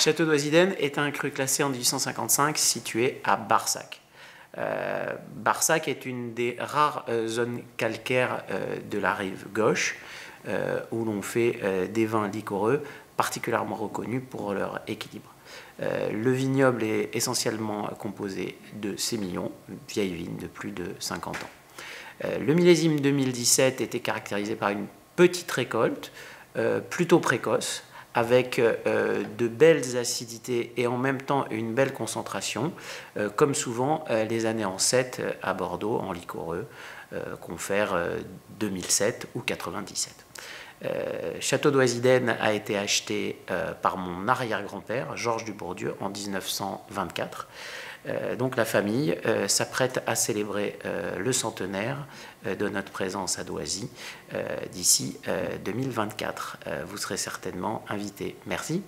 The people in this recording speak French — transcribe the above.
Château d'Oisiden est un cru classé en 1855 situé à Barsac. Euh, Barsac est une des rares euh, zones calcaires euh, de la rive gauche où l'on fait des vins liquoreux particulièrement reconnus pour leur équilibre. le vignoble est essentiellement composé de sémillons, vieilles vignes de plus de 50 ans. le millésime 2017 était caractérisé par une petite récolte, plutôt précoce, avec euh, de belles acidités et en même temps une belle concentration, euh, comme souvent euh, les années en 7 à Bordeaux, en liquoreux, confère 2007 ou 97. Château d'Oisiden a été acheté par mon arrière-grand-père, Georges Dubourdieu, en 1924. Euh, donc la famille euh, s'apprête à célébrer euh, le centenaire de notre présence à Doisy d'ici 2024. vous serez certainement invité. Merci.